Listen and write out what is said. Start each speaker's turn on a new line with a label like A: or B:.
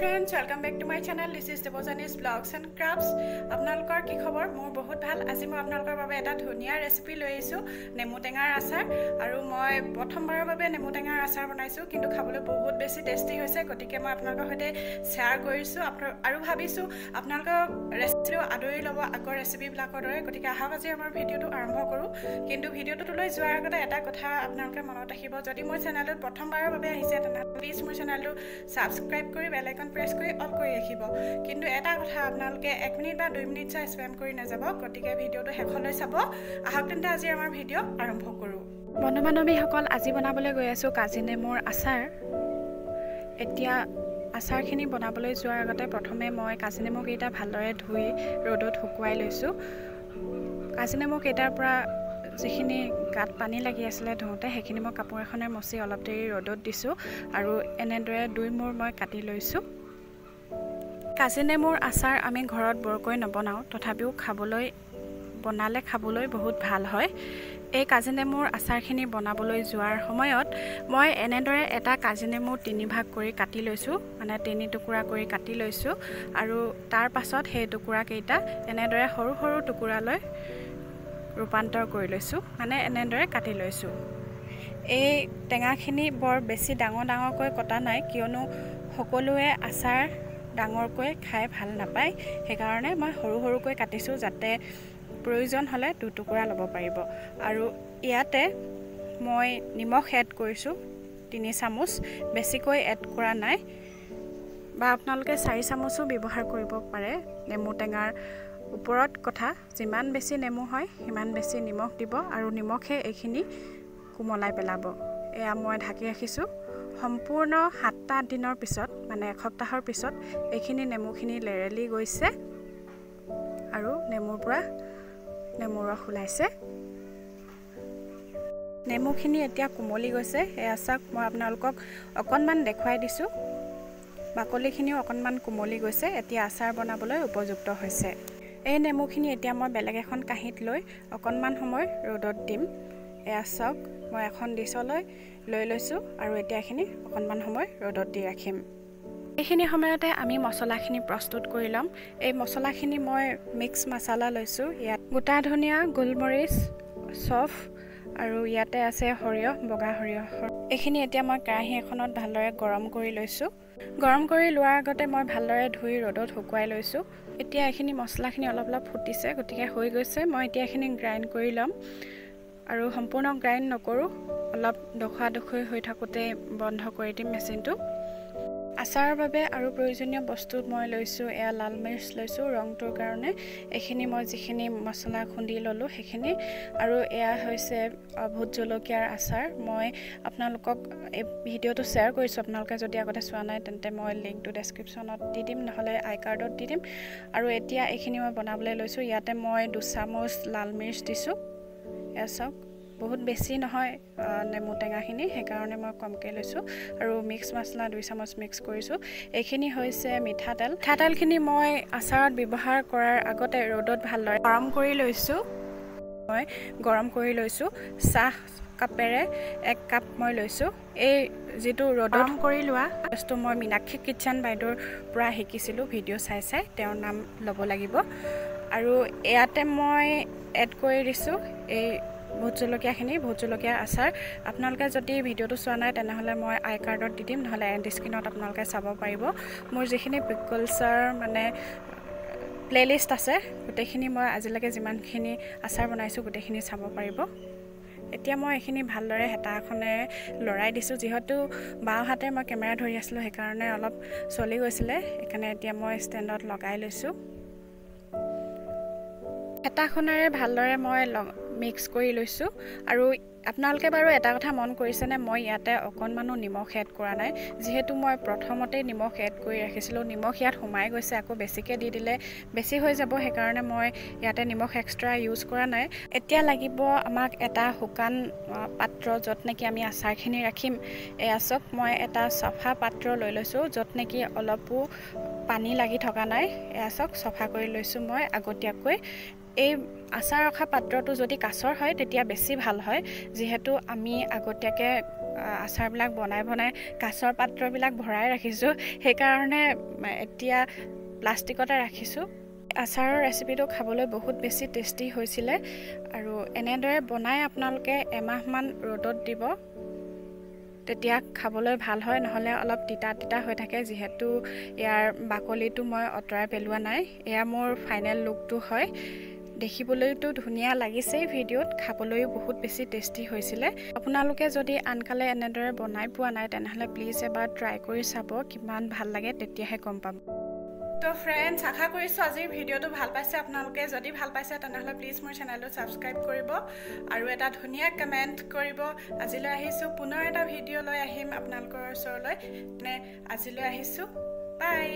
A: friends welcome back to my channel this is Devjani's blogs and crafts আপোনালোকৰ কি খবৰ? মোৰ বহুত ভাল। আজি মই আপোনালোকৰ বাবে এটা ধুনীয়া ৰেচিপি লৈ আহিছোঁ নেমু টেঙাৰ আচাৰ। আৰু মই প্ৰথমবাৰৰ বাবে নেমু টেঙাৰ আচাৰ বনাইছোঁ কিন্তু খাবলৈ বহুত বেছি টেষ্টি হৈছে। গতিকে মই আপোনালোকৰ সৈতে শ্বেয়াৰ কৰিছোঁ। আৰু ভাবিছোঁ আপোনালোকক ৰেচিপিটো আদৰি ল'ব আগৰ ৰেচিপিবিলাকৰ দৰে। গতিকে আহক আজি আমাৰ ভিডিঅ'টো আৰম্ভ কৰোঁ। কিন্তু ভিডিঅ'টোলৈ যোৱাৰ আগতে এটা কথা আপোনালোকে মনত ৰাখিব। যদি মোৰ চেনেলটোত প্ৰথমবাৰৰ বাবে আহিছে তেনেহ'লে প্লিজ মোৰ চেনেলটো ছাবস্ক্ৰাইব কৰি বেল আইকন প্ৰেছ কৰি অল কৰি ৰাখিব। কিন্তু এটা কথা আপোনালোকে এক মিনিট বা দুই মিনিট চাই স্পেম কৰি নাযাব গতিকে ভিডিঅ'টো শেষলৈ চাব। আহক তেন্তে আজি আমাৰ ভিডিঅ' আৰম্ভ কৰোঁ। বন্ধু বান্ধৱীসকল আজি বনাবলৈ গৈ আছোঁ কাজি নেমুৰ আচাৰ। এতিয়া আচাৰখিনি বনাবলৈ যোৱাৰ আগতে প্ৰথমে মই কাজি নেমুকেইটা ভালদৰে ধুই ৰ'দত শুকুৱাই লৈছোঁ। কাজি নেমুকেইটাৰ পৰা যিখিনি গাত পানী লাগি আছিলে ধুওঁতে সেইখিনি মই কাপোৰ এখনে মচি অলপ দেৰি ৰ'দত দিছোঁ আৰু এনেদৰে দুই মূৰ মই কাটি লৈছোঁ। কাজি নেমুৰ আচাৰ আমি ঘৰত বৰকৈ নবনাওঁ তথাপিও খাবলৈ বনালে খাবলৈ বহুত ভাল হয়। এই কাজি নেমুৰ আচাৰখিনি বনাবলৈ যোৱাৰ সময়ত মই এনেদৰে এটা কাজি নেমু তিনিভাগ কৰি কাটি লৈছোঁ মানে তিনি টুকুৰা কৰি কাটি লৈছোঁ আৰু তাৰ পাছত সেই টুকুৰাকেইটা এনেদৰে সৰু সৰু টুকুৰালৈ ৰূপান্তৰ কৰি লৈছোঁ মানে এনেদৰে কাটি লৈছোঁ। এই টেঙাখিনি বৰ বেছি ডাঙৰ ডাঙৰকৈ কটা নাই কিয়নো সকলোৱে আচাৰ ডাঙৰকৈ খাই ভাল নাপায়। সেইকাৰণে মই সৰু সৰুকৈ কাটিছোঁ যাতে প্ৰয়োজন হ'লে দুটুকুৰা ল'ব পাৰিব। আৰু ইয়াতে মই নিমখ এড কৰিছোঁ তিনি চামুচ। বেছিকৈ এড কৰা নাই। বা আপোনালোকে চাৰি চামুচো ব্যৱহাৰ কৰিব পাৰে। নেমু টেঙাৰ ওপৰত কথা যিমান বেছি নেমু হয় সিমান বেছি নিমখ দিব আৰু নিমখে এইখিনি কোমলাই পেলাব। এয়া মই ঢাকি ৰাখিছোঁ। সম্পূৰ্ণ সাতটা দিনৰ পিছত মানে এসপ্তাহৰ পিছত এইখিনি নেমুখিনি লেৰেলি গৈছে আৰু নেমুৰ পৰা নেমু ৰস ওলাইছে। নেমুখিনি এতিয়া কোমলি গৈছে এয়া চাওক মই আপোনালোকক অকণমান দেখুৱাই দিছোঁ। বাকলিখিনিও অকণমান কোমলি গৈছে এতিয়া আচাৰ বনাবলৈ উপযুক্ত হৈছে। এই নেমুখিনি এতিয়া মই বেলেগ এখন কাঁহীত লৈ অকণমান সময় ৰ'দত দিম। এয়া চাওক মই এখন ডিছলৈ লৈ লৈছোঁ আৰু এতিয়া এইখিনি অকণমান সময় ৰ'দত দি ৰাখিম। এইখিনি সময়তে আমি মছলাখিনি প্ৰস্তুত কৰি ল'ম। এই মছলাখিনি মই মিক্স মছলা লৈছোঁ। ইয়াত গোটা ধনিয়া গোলমৰিচ চফ আৰু ইয়াতে আছে সৰিয়হ বগা সৰিয়হ। এইখিনি এতিয়া মই কেৰাহী এখনত ভালদৰে গৰম কৰি লৈছোঁ। গৰম কৰি লোৱাৰ আগতে মই ভালদৰে ধুই ৰ'দত শুকুৱাই লৈছোঁ। এতিয়া এইখিনি মছলাখিনি অলপ অলপ ফুটিছে গতিকে হৈ গৈছে। মই এতিয়া এইখিনি গ্ৰাইণ্ড কৰি ল'ম। আৰু সম্পূৰ্ণ গ্ৰাইণ্ড নকৰোঁ অলপ দখৰা দখৰি হৈ থাকোঁতে বন্ধ কৰি দিম মেচিনটো। আচাৰৰ বাবে আৰু প্ৰয়োজনীয় বস্তু মই লৈছোঁ এয়া লাল মিৰ্চ লৈছোঁ ৰংটোৰ কাৰণে। এইখিনি মই যিখিনি মছলা খুন্দি ল'লোঁ সেইখিনি। আৰু এয়া হৈছে ভোট জলকীয়াৰ আচাৰ। মই আপোনালোকক এই ভিডিঅ'টো শ্বেয়াৰ কৰিছোঁ। আপোনালোকে যদি আগতে চোৱা নাই তেন্তে মই লিংকটো ডেছক্ৰিপশ্যনত দি দিম নহ'লে আই কাৰ্ডত দি দিম। আৰু এতিয়া এইখিনি মই বনাবলৈ লৈছোঁ। ইয়াতে মই দুচামুচ লাল মিৰ্চ দিছোঁ। এয়া চাওক। বহুত বেছি নহয় নেমু টেঙাখিনি সেইকাৰণে মই কমকৈ লৈছোঁ। আৰু মিক্স মছলা দুই চামুচ মিক্স কৰিছোঁ। এইখিনি হৈছে মিঠাতেল। মিঠাতেলখিনি মই আচাৰত ব্যৱহাৰ কৰাৰ আগতে ৰ'দত ভালদৰে গৰম কৰি লৈছোঁ। মই গৰম কৰি লৈছোঁ। চাহ কাপেৰে এক কাপ মই লৈছোঁ। এই যিটো ৰ'দত কৰি লোৱা। বস্তু মই মীনাক্ষী কিটচেন বাইদেউৰ পৰা শিকিছিলোঁ ভিডিঅ' চাই চাই। তেওঁৰ নাম ল'ব লাগিব। আৰু ইয়াতে মই এড কৰি দিছোঁ। এই ভোট জলকীয়াখিনি ভোট জলকীয়াৰ আচাৰ। আপোনালোকে যদি ভিডিঅ'টো চোৱা নাই তেনেহ'লে মই আই কাৰ্ডত দি দিম নহ'লে এণ্ড স্ক্ৰীণত আপোনালোকে চাব পাৰিব। মোৰ যিখিনি পিকলছৰ মানে প্লে'লিষ্ট আছে গোটেইখিনি মই আজিলৈকে যিমানখিনি আচাৰ বনাইছোঁ গোটেইখিনি চাব পাৰিব। এতিয়া মই এইখিনি ভালদৰে হেতা এখনেৰে লৰাই দিছোঁ। যিহেতু বাওঁ হাতে মই কেমেৰা ধৰি আছিলোঁ সেইকাৰণে অলপ চলি গৈছিলে। সেইকাৰণে এতিয়া মই ষ্টেণ্ডত লগাই লৈছোঁ। হেতাখনেৰে ভালদৰে মই মিক্স কৰি লৈছোঁ। আৰু আপোনালোকে বাৰু এটা কথা মন কৰিছেনে মই ইয়াতে অকণমানো নিমখ এড কৰা নাই। যিহেতু মই প্ৰথমতেই নিমখ এড কৰি ৰাখিছিলোঁ। নিমখ ইয়াত সোমাই গৈছে আকৌ বেছিকৈ দি দিলে বেছি হৈ যাব সেইকাৰণে মই ইয়াতে নিমখ এক্সট্ৰা ইউজ কৰা নাই। এতিয়া লাগিব আমাক এটা শুকান পাত্ৰ য'ত নেকি আমি আচাৰখিনি ৰাখিম। এয়া চাওক মই এটা চফা পাত্ৰ লৈ লৈছোঁ য'ত নেকি অলপো পানী লাগি থকা নাই। এয়া চাওক চফা কৰি লৈছোঁ মই আগতীয়াকৈ। এই আচাৰ ৰখা পাত্ৰটো যদি কাছৰ হয় তেতিয়া বেছি ভাল হয়। যিহেতু আমি আগতীয়াকৈ আচাৰবিলাক বনাই বনাই কাছৰ পাত্ৰবিলাক ভৰাই ৰাখিছোঁ। সেইকাৰণে এতিয়া প্লাষ্টিকতে ৰাখিছোঁ। আচাৰৰ ৰেচিপিটো খাবলৈ বহুত বেছি টেষ্টি হৈছিলে আৰু এনেদৰে বনাই আপোনালোকে এমাহমান ৰ'দত দিব। তেতিয়া খাবলৈ ভাল হয় নহ'লে অলপ তিতা তিতা হৈ থাকে। যিহেতু ইয়াৰ বাকলিটো মই আঁতৰাই পেলোৱা নাই। এয়া মোৰ ফাইনেল লুকটো হয়। দেখিবলৈতো ধুনীয়া লাগিছেই ভিডিঅ'ত খাবলৈও বহুত বেছি টেষ্টি হৈছিলে। আপোনালোকে যদি আনকালে এনেদৰে বনাই পোৱা নাই তেনেহ'লে প্লিজ এবাৰ ট্ৰাই কৰি চাব কিমান ভাল লাগে তেতিয়াহে গম পাব তো ফ্ৰেণ্ডছ আশা কৰিছোঁ আজিৰ ভিডিঅ'টো ভাল পাইছে। আপোনালোকে যদি ভাল পাইছে তেনেহ'লে প্লিজ মোৰ চেনেলটো ছাবস্ক্ৰাইব কৰিব। আৰু এটা ধুনীয়া কমেণ্ট কৰিব। আজিলৈ আহিছোঁ পুনৰ এটা ভিডিঅ' লৈ আহিম আপোনালোকৰ ওচৰলৈ। নে আজিলৈ আহিছোঁ? বাই